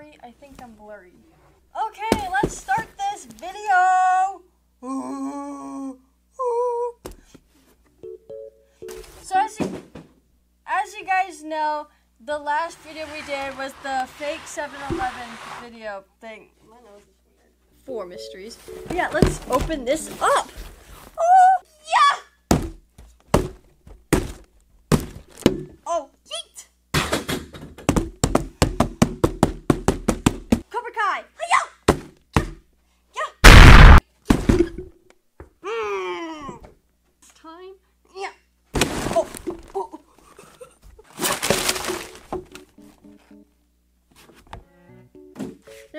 blurry? I think I'm blurry. Okay, let's start this video. So as you, as you guys know, the last video we did was the fake 7-Eleven video thing. My nose is weird. Four mysteries. Yeah, let's open this up.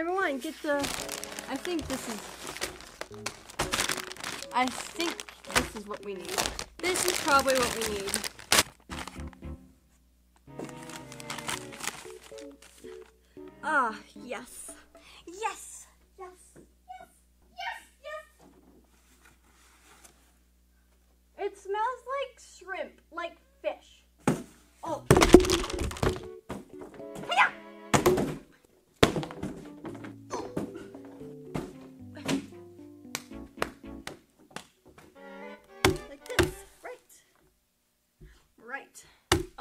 Never mind. Get the. I think this is. I think this is what we need. This is probably what we need. Ah, yes. Yes!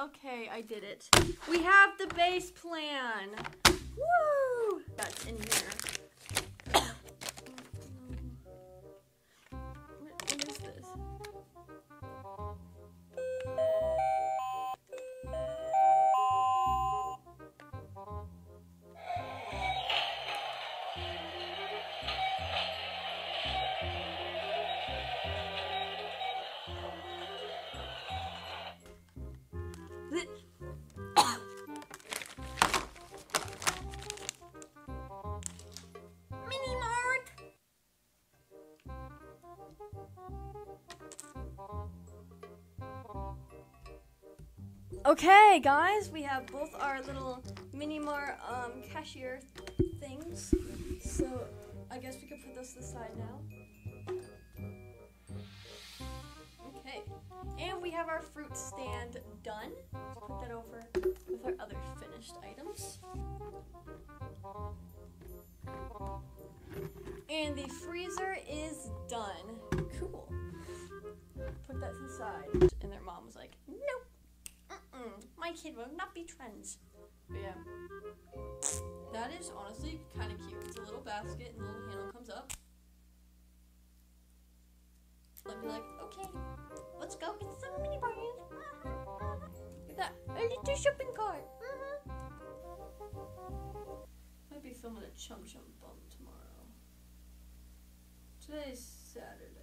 Okay, I did it. We have the base plan. Woo! That's in here. Okay, guys, we have both our little Mini Mart um, cashier things. So I guess we could put this aside now. Okay, and we have our fruit stand done. Let's put that over with our other finished items. And the freezer is done. Cool. Put that aside. And their mom was like. My kid will not be trends. But yeah. That is honestly kind of cute. It's a little basket and the little handle comes up. I'd be like, okay, let's go get some mini. Look at that. A little shopping cart. Mm-hmm. Might be filming a chum chum bum tomorrow. Today's Saturday.